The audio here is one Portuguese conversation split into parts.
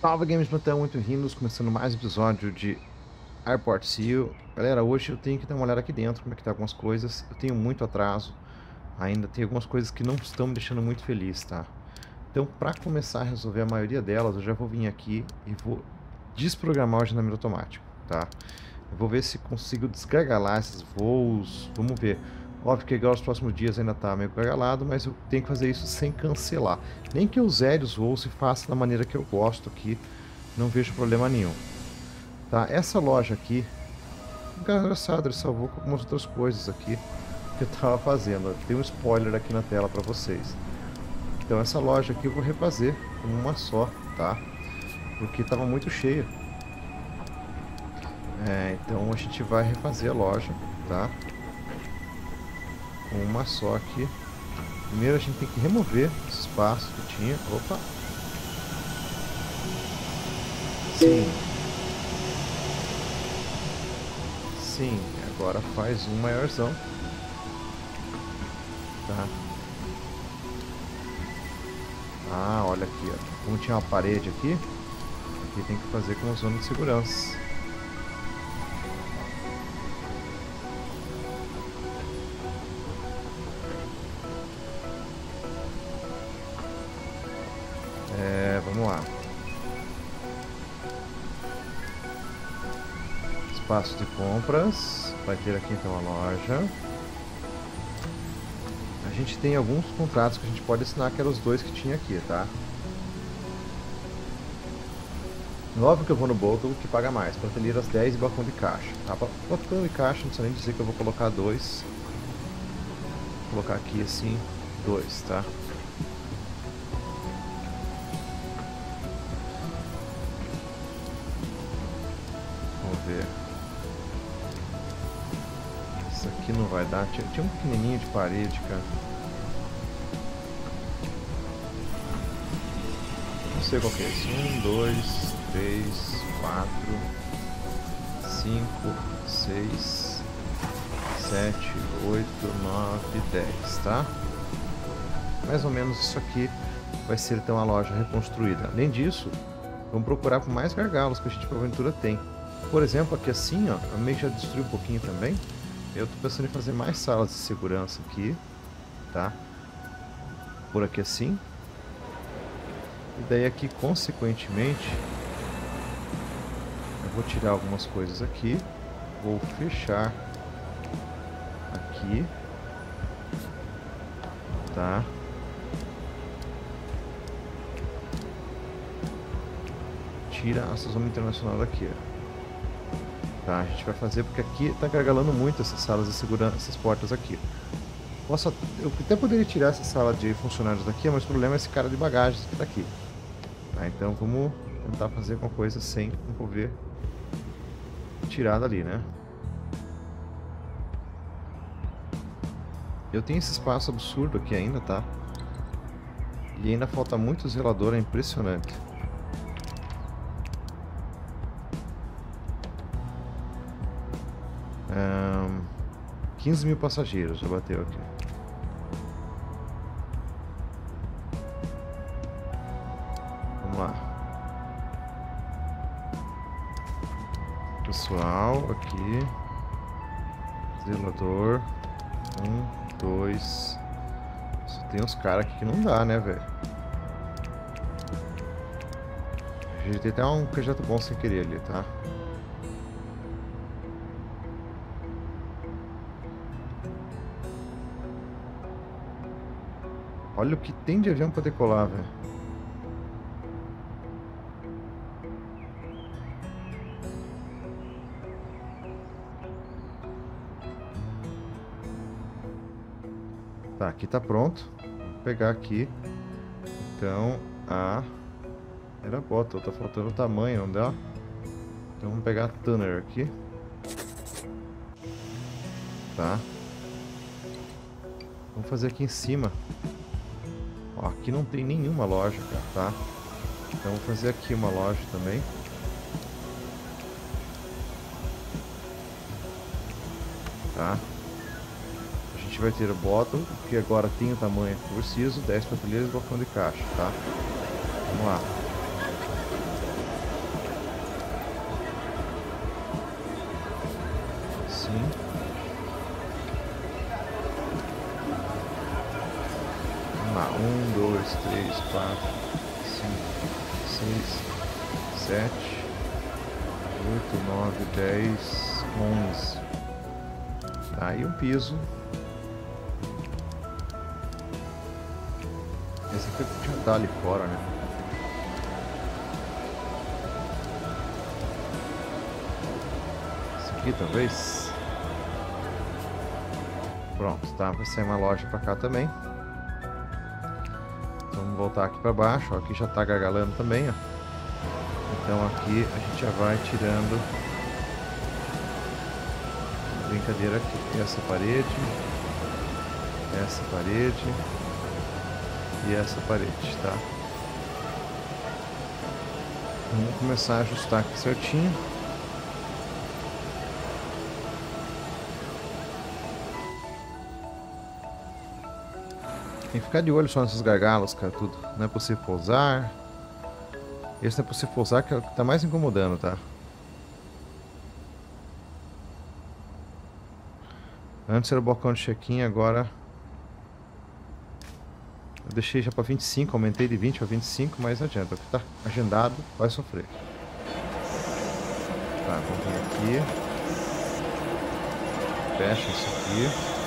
Salve Games Plantão, muito bem-vindos, começando mais um episódio de Airport Seal. Galera, hoje eu tenho que dar uma olhada aqui dentro, como é que tá algumas coisas. Eu tenho muito atraso, ainda tem algumas coisas que não estão me deixando muito feliz, tá? Então, para começar a resolver a maioria delas, eu já vou vir aqui e vou desprogramar o agendamento automático, tá? Eu vou ver se consigo desgargalar esses voos, vamos ver. Óbvio que agora os próximos dias ainda tá meio gargalado, mas eu tenho que fazer isso sem cancelar. Nem que eu zere os voos e faça da maneira que eu gosto aqui, não vejo problema nenhum. Tá, essa loja aqui, engraçado, ele salvou com algumas outras coisas aqui que eu tava fazendo. Tem um spoiler aqui na tela para vocês. Então essa loja aqui eu vou refazer com uma só, tá? Porque tava muito cheia. É, então a gente vai refazer a loja, tá? Uma só aqui. Primeiro a gente tem que remover esse espaço que tinha. Opa! Sim. Sim, agora faz um maiorzão. Tá. Ah, olha aqui, ó. Como tinha uma parede aqui, aqui tem que fazer com zona de segurança. Compras. Vai ter aqui então a loja. A gente tem alguns contratos que a gente pode assinar, que eram os dois que tinha aqui, tá? Óbvio que eu vou no Bogle que paga mais. Prateleiras 10 e balcão de caixa. Tá? Balcão de caixa, não precisa nem dizer que eu vou colocar dois. Vou colocar aqui assim, dois, tá? Vai dar. Tinha, tinha um pequenininho de parede, cara. Não sei qual que é esse. Um, dois, três, quatro, cinco, seis, sete, oito, nove, dez, tá? Mais ou menos isso aqui vai ser então a loja reconstruída. Além disso, vamos procurar por mais gargalos que a gente porventura tem. Por exemplo, aqui assim, ó, a meio já destruiu um pouquinho também. Eu tô pensando em fazer mais salas de segurança aqui, tá? Por aqui assim. E daí aqui, consequentemente, eu vou tirar algumas coisas aqui. Vou fechar aqui. Tá? Tira a zona internacional daqui, ó. Tá, a gente vai fazer porque aqui está gargalando muito essas salas de segurança, essas portas aqui. Posso, eu até poderia tirar essa sala de funcionários daqui, mas o problema é esse cara de bagagens que tá aqui. Tá, então vamos tentar fazer alguma coisa sem envolver tirada ali, né? Eu tenho esse espaço absurdo aqui ainda, tá? E ainda falta muito zelador, é impressionante. Um, 15 mil passageiros já bateu aqui. Vamos lá. Pessoal, aqui. Zelador. Um, dois. Só tem uns caras aqui que não dá, né, velho? Ajeitei até um projeto bom sem querer ali, tá? Olha o que tem de avião pra decolar, velho. Tá, aqui tá pronto. Vou pegar aqui. Então, a... Era bota, tá faltando o tamanho, não dá? Então vamos pegar a Tunner aqui. Tá. Vamos fazer aqui em cima. Ó, aqui não tem nenhuma loja, cara, tá? Então vou fazer aqui uma loja também. Tá? A gente vai ter o bottom, que agora tem o tamanho que preciso, 10 prateleiras e balcão de caixa, tá? Vamos lá. Um, dois, três, quatro, cinco, seis, sete, oito, nove, dez, onze. Tá, e o piso. Esse aqui já tá ali fora, né? Esse aqui talvez. Pronto, tá? Vai sair uma loja pra cá também. Aqui pra baixo. Ó, aqui já tá gargalando também, ó. Então aqui a gente já vai tirando brincadeira aqui. Essa parede, essa parede e essa parede, tá? Vamos começar a ajustar aqui certinho. Tem que ficar de olho só nesses gargalos, cara, tudo. Não é possível pousar. Esse não é possível pousar, que é o que tá mais incomodando, tá? Antes era o balcão de check-in, agora... Eu deixei já para 25, aumentei de 20 para 25, mas não adianta. O que tá agendado vai sofrer. Tá, vamos vir aqui. Fecha isso aqui.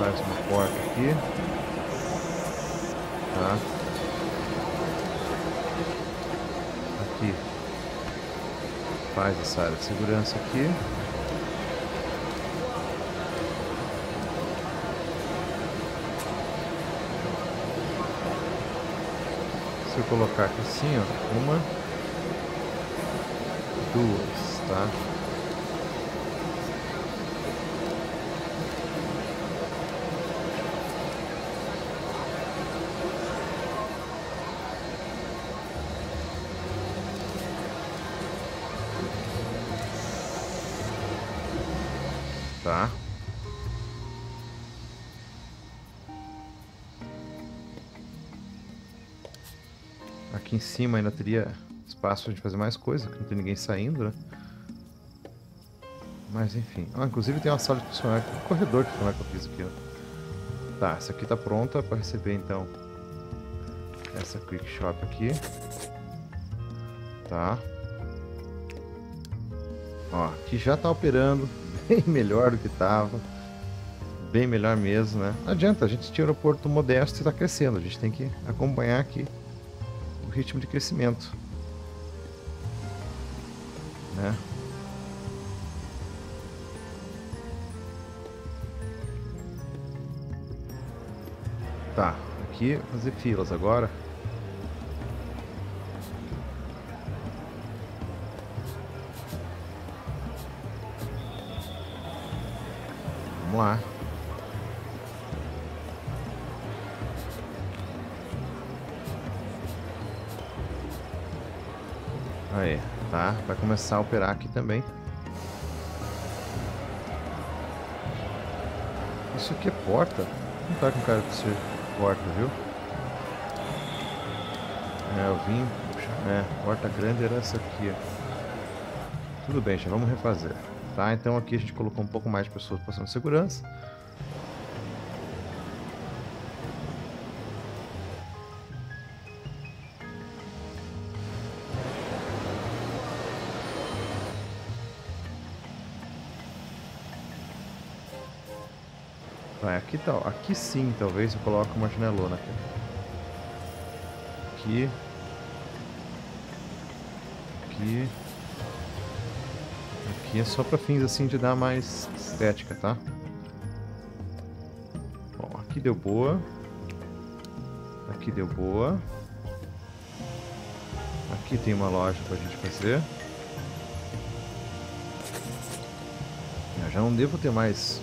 Faz uma porta aqui. Tá? Aqui. Faz essa área de segurança aqui. Se eu colocar aqui assim, ó, uma, duas, tá? Cima ainda teria espaço gente fazer mais coisa, que não tem ninguém saindo, né? Mas enfim. Ah, inclusive tem uma sala de funcionário, um corredor de funcionário que eu fiz aqui, ó. Tá, essa aqui tá pronta para receber então essa quick shop aqui. Tá. Ó, aqui já tá operando bem melhor do que estava. Bem melhor mesmo, né? Não adianta, a gente tinha um aeroporto modesto e está crescendo. A gente tem que acompanhar aqui ritmo de crescimento. Né? Tá, aqui fazer filas agora. Vamos lá. Aí, tá? Vai começar a operar aqui também. Isso aqui é porta? Não tá com cara de ser porta, viu? É, eu vim... É, porta grande era essa aqui. Tudo bem, já vamos refazer. Tá? Então aqui a gente colocou um pouco mais de pessoas passando segurança. Aqui tá, aqui sim, talvez eu coloque uma janelona aqui. Aqui. Aqui. É só para fins assim de dar mais estética, tá? Bom, aqui deu boa. Aqui deu boa. Aqui tem uma loja pra gente fazer. Eu já não devo ter mais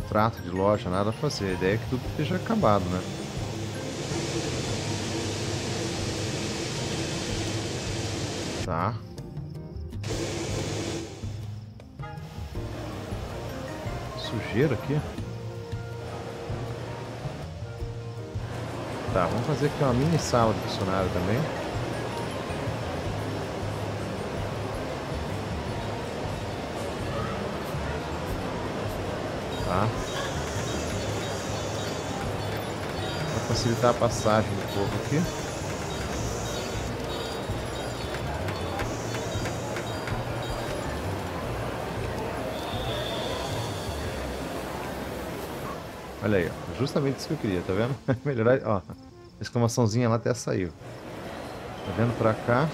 contrato de loja, nada a fazer. A ideia é que tudo esteja acabado, né? Tá. sujeira aqui. Tá, vamos fazer aqui uma mini sala de funcionário também. Facilitar a passagem do povo aqui. Olha aí, ó. Justamente isso que eu queria, tá vendo? Melhorar, ó. A exclamaçãozinha lá até saiu. Tá vendo pra cá?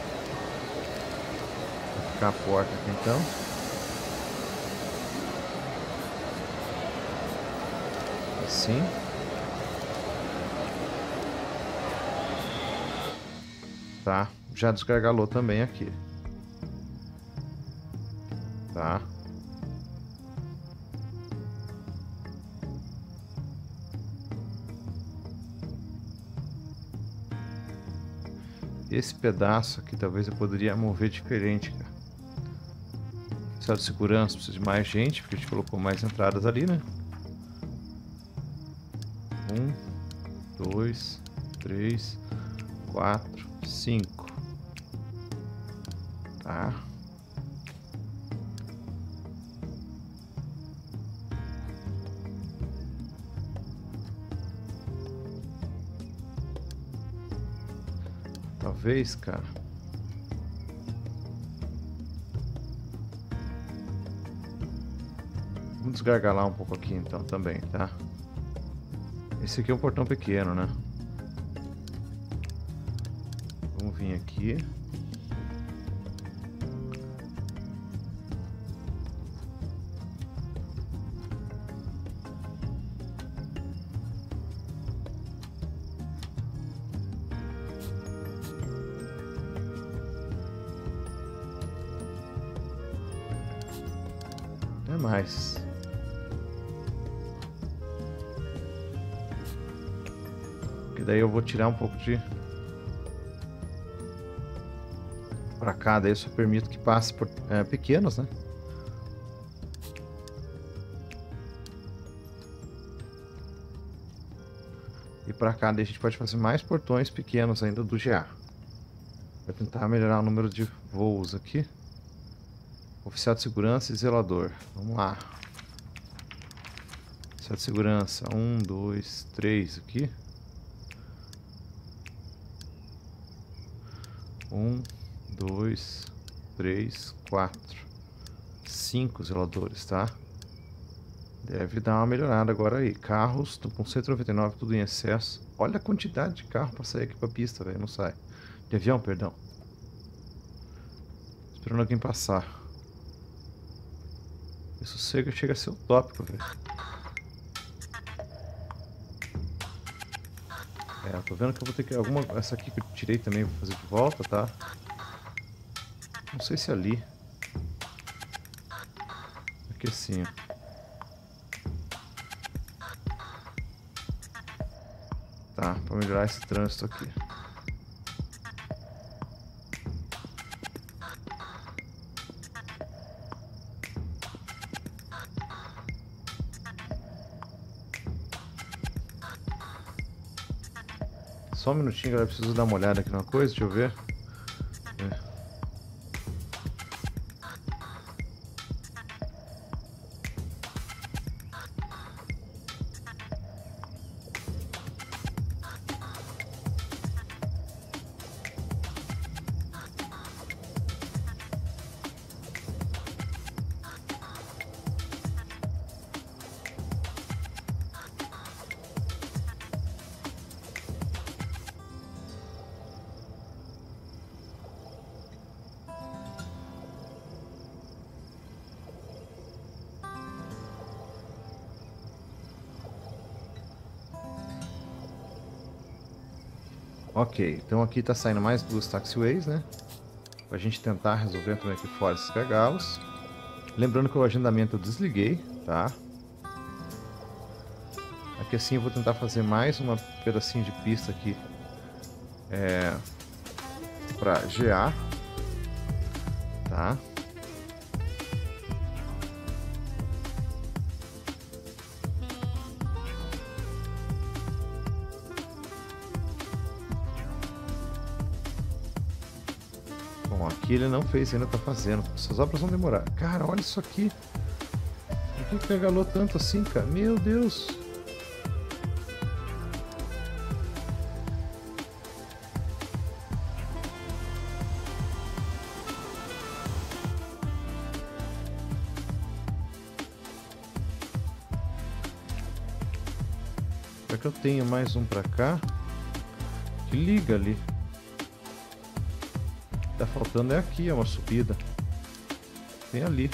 Vou ficar a porta aqui então. Assim. Tá. Já desgargalou também aqui. Tá. Esse pedaço aqui talvez eu poderia mover diferente, cara. Precisa de segurança, precisa de mais gente, porque a gente colocou mais entradas ali, né? Um, dois, três, quatro, cinco. Tá. vez, cara. Vamos desgargalar um pouco aqui então também, tá? Esse aqui é um portão pequeno, né? Vir aqui. mais. E daí eu vou tirar um pouco de... Pra cá, daí eu só permito que passe por é, pequenos, né? E pra cá daí a gente pode fazer mais portões pequenos ainda do GA. Vou tentar melhorar o número de voos aqui. Oficial de segurança e zelador. Vamos lá. Oficial de segurança. Um, dois, três aqui. Um, dois, três, quatro. Cinco zeladores, tá? Deve dar uma melhorada agora aí. Carros, tô com 199, tudo em excesso. Olha a quantidade de carro pra sair aqui pra pista, velho. Não sai. De avião, perdão. Esperando alguém passar. Isso chega, chega a ser utópico, velho. É, tô vendo que eu vou ter que... Alguma... Essa aqui que eu tirei também vou fazer de volta, tá? Não sei se é ali. Aqui assim, ó. Tá, pra melhorar esse trânsito aqui. Só um minutinho, galera. Preciso dar uma olhada aqui numa coisa. Deixa eu ver. Ok, então aqui está saindo mais duas taxiways, né? Para a gente tentar resolver também aqui fora esses gargalos. Lembrando que o agendamento eu desliguei, tá? Aqui assim eu vou tentar fazer mais uma pedacinho de pista aqui é, para GA, tá? Aqui ele não fez, ainda tá fazendo. Essas obras vão demorar. Cara, olha isso aqui. que gargalou tanto assim, cara? Meu Deus! Será que eu tenho mais um pra cá? Que liga ali. Tá faltando é aqui, é uma subida. Tem ali.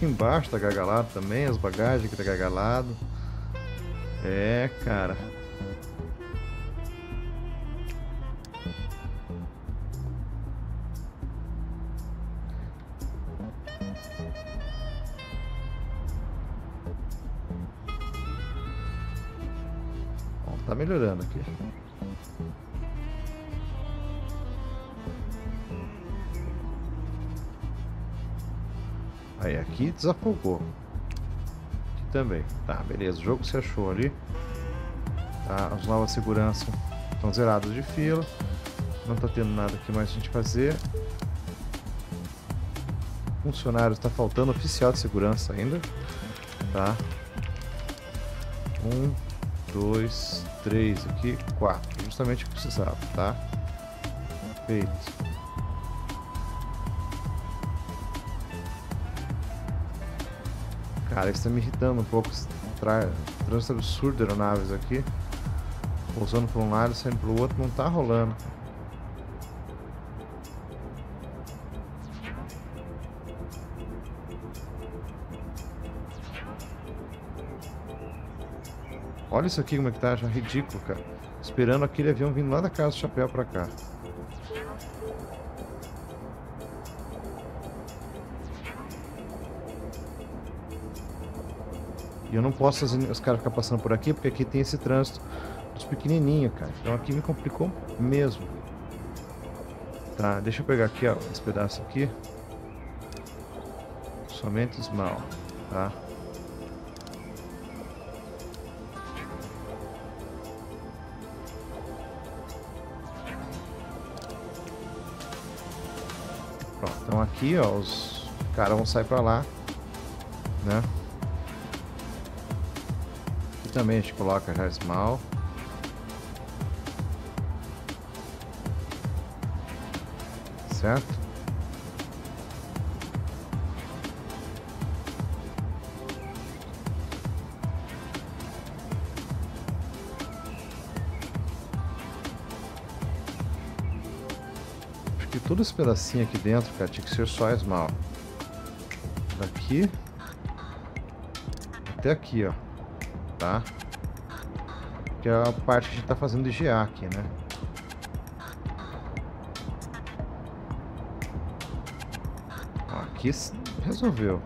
embaixo tá gargalado também, as bagagens que tá gargalado. É, cara. Tá aqui. Aí, aqui desafogou. Aqui também. Tá, beleza. O jogo se achou ali. Tá, as novas seguranças estão zeradas de fila. Não tá tendo nada aqui mais a gente fazer. Funcionário está faltando. Oficial de segurança ainda. Tá. Um, dois, três aqui, quatro. Justamente o que precisava, tá? Feito. Cara, isso tá me irritando um pouco. Tra... Trânsito absurdo aeronaves aqui. Pousando para um lado, saindo para o outro, não tá rolando. Olha isso aqui como é que tá, já ridículo, cara. Esperando aquele avião vindo lá da casa do chapéu pra cá. E eu não posso os caras ficar passando por aqui, porque aqui tem esse trânsito dos pequenininhos, cara. Então aqui me complicou mesmo. Tá, deixa eu pegar aqui, ó, esse pedaço aqui. Somente mal, tá? Aqui, ó, os caras vão sair pra lá, né? também a gente coloca já small. Certo? Acho que todo esse pedacinho aqui dentro, cara, tinha que ser só small. Daqui até aqui, ó tá? Que é a parte que a gente tá fazendo de GA aqui, né? Aqui resolveu.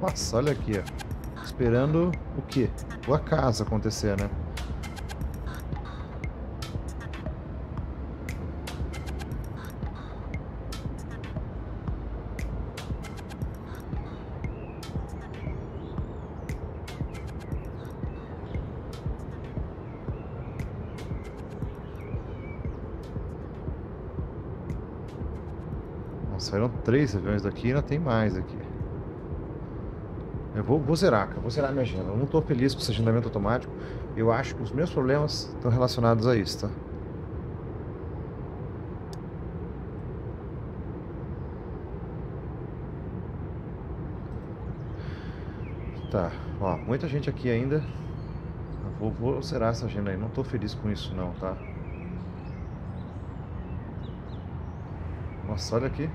Nossa, olha aqui, ó. Esperando o quê? O acaso acontecer, né? Saíram três aviões daqui e ainda tem mais aqui. Eu vou, vou zerar, cara. Vou zerar minha agenda. Eu não estou feliz com esse agendamento automático. Eu acho que os meus problemas estão relacionados a isso, tá? Tá, ó, muita gente aqui ainda. Eu vou, vou zerar essa agenda aí. Não estou feliz com isso não, tá? Nossa, olha aqui.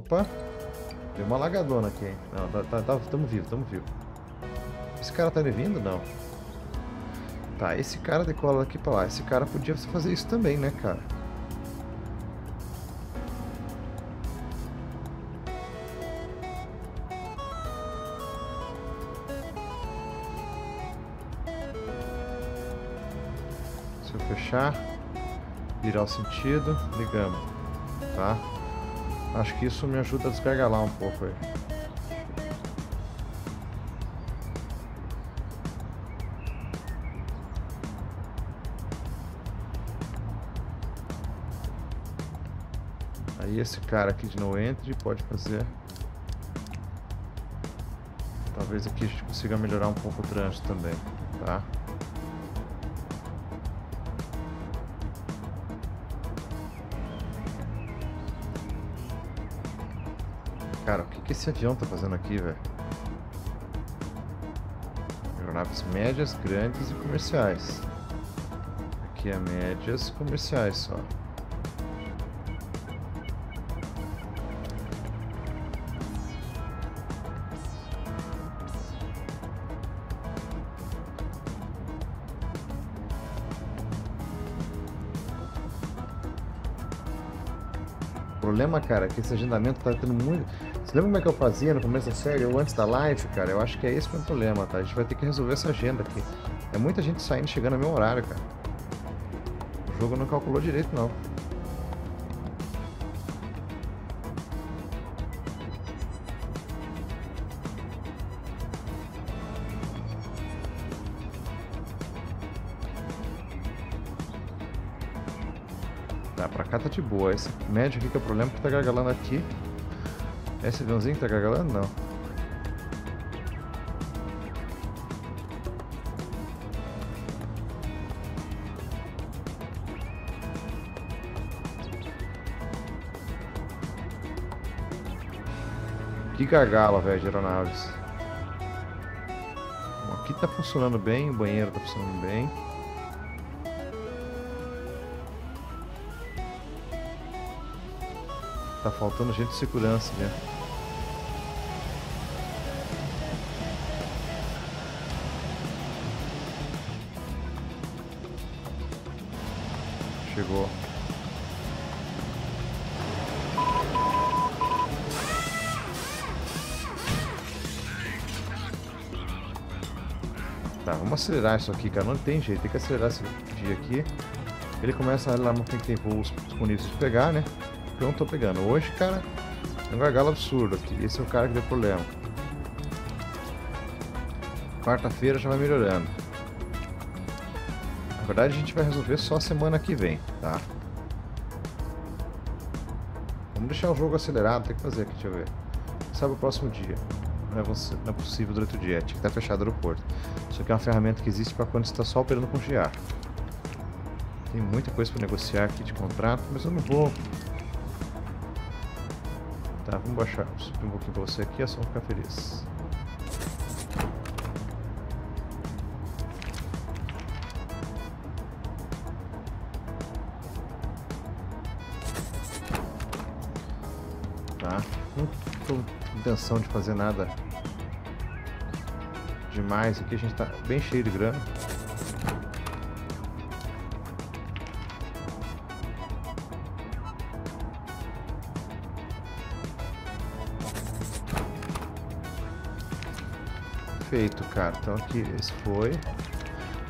Opa! Deu uma lagadona aqui, hein? Não, tá, tá, tá, tamo vivo, tamo vivo. Esse cara tá me vindo? Não. Tá, esse cara decola daqui pra lá. Esse cara podia fazer isso também, né, cara? Se eu fechar, virar o sentido, ligamos, tá? Acho que isso me ajuda a desgargalar um pouco aí. Aí esse cara aqui de no entry pode fazer. Talvez aqui a gente consiga melhorar um pouco o trânsito também, tá? Esse avião tá fazendo aqui, velho? Aeronaves médias, grandes e comerciais. Aqui é médias comerciais só. O problema, cara, é que esse agendamento tá tendo muito. Você lembra como é que eu fazia no começo da série ou antes da live, cara? Eu acho que é esse o meu problema, tá? A gente vai ter que resolver essa agenda aqui. É muita gente saindo e chegando no meu horário, cara. O jogo não calculou direito, não. Tá, pra cá tá de boa. Esse médio aqui que é o problema, que tá gargalando aqui. Esse aviãozinho que tá gargalando? Não. Que gargala, velho, de aeronaves. Bom, aqui tá funcionando bem, o banheiro tá funcionando bem. Tá faltando gente de segurança, né? Chegou. Tá, vamos acelerar isso aqui, cara. Não tem jeito, tem que acelerar esse dia aqui. Ele começa lá no que tem voos disponíveis de pegar, né? Eu não tô pegando. Hoje, cara, é um gargalo absurdo aqui. Esse é o cara que deu problema. Quarta-feira já vai melhorando. Na verdade, a gente vai resolver só semana que vem, tá? Vamos deixar o jogo acelerado, tem que fazer aqui, deixa eu ver. Sabe o próximo dia. Não é, não é possível durante o dia, tinha que estar fechado o aeroporto. Isso aqui é uma ferramenta que existe para quando você está só operando com GA. Tem muita coisa para negociar aqui de contrato, mas eu não vou Tá, vamos baixar, subir um pouquinho pra você aqui, é só ficar feliz. Tá, não tô com intenção de fazer nada demais aqui, a gente tá bem cheio de grana. Perfeito, cara. Então aqui, esse foi.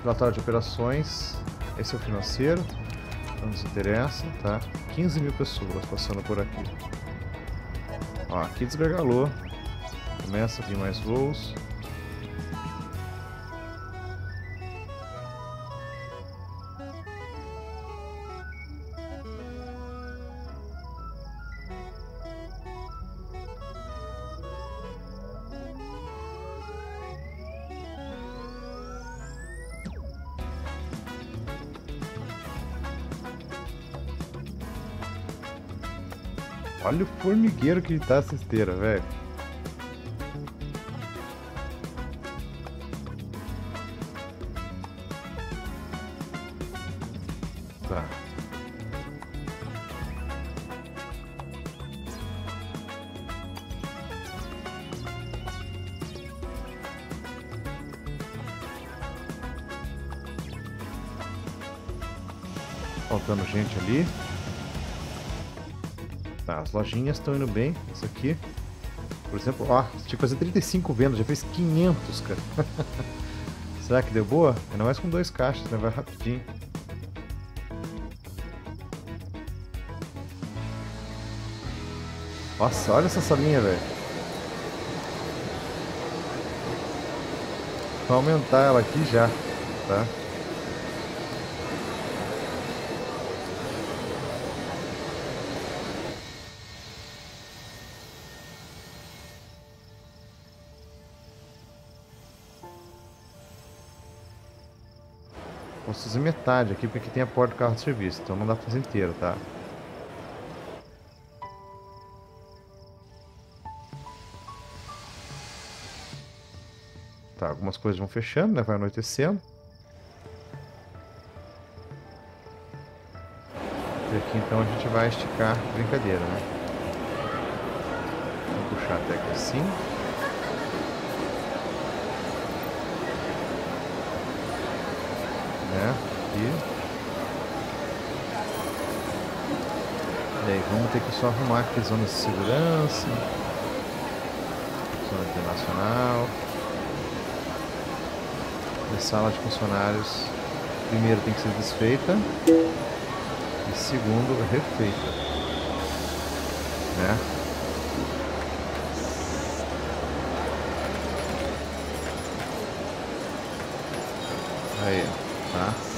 Relatório de operações. Esse é o financeiro. Não nos interessa, tá? 15 mil pessoas passando por aqui. Ó, aqui desgargalou. Começa a vir mais voos. Olha o formigueiro que tá essa esteira, velho. As lojinhas estão indo bem. Isso aqui. Por exemplo, ó, tinha que fazer 35 vendas, já fez 500, cara. Será que deu boa? Ainda mais com dois caixas, né? Vai rapidinho. Nossa, olha essa salinha, velho. Vou aumentar ela aqui já, tá? Metade aqui, porque aqui tem a porta do carro de serviço, então não dá pra fazer inteiro, tá? Tá, algumas coisas vão fechando, né? Vai anoitecendo. E aqui então a gente vai esticar a brincadeira, né? Vou puxar até aqui assim. Né? Aqui. E aí, vamos ter que só arrumar aqui zonas de segurança. Zona internacional. A sala de funcionários primeiro tem que ser desfeita e segundo refeita, né? Aí, tá?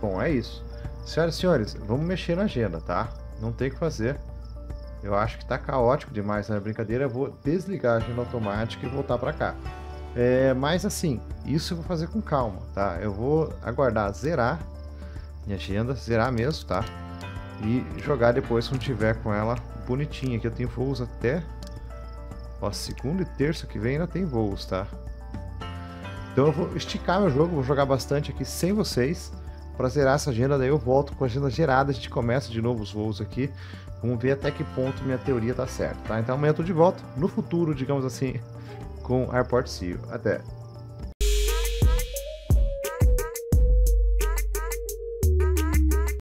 Bom, é isso. Senhoras e senhores, vamos mexer na agenda, tá? Não tem o que fazer. Eu acho que tá caótico demais na brincadeira. Eu vou desligar a agenda automática e voltar para cá. É, mas assim, isso eu vou fazer com calma, tá? Eu vou aguardar zerar minha agenda, zerar mesmo, tá? E jogar depois quando tiver com ela bonitinha. Aqui eu tenho voos até... Ó, segunda e terça que vem ainda tem voos, tá? Então eu vou esticar meu jogo, vou jogar bastante aqui sem vocês para zerar essa agenda, daí eu volto com a agenda gerada, a gente começa de novo os voos aqui, vamos ver até que ponto minha teoria tá certa, tá? Então amanhã eu tô de volta, no futuro, digamos assim, com Airport CEO. Até!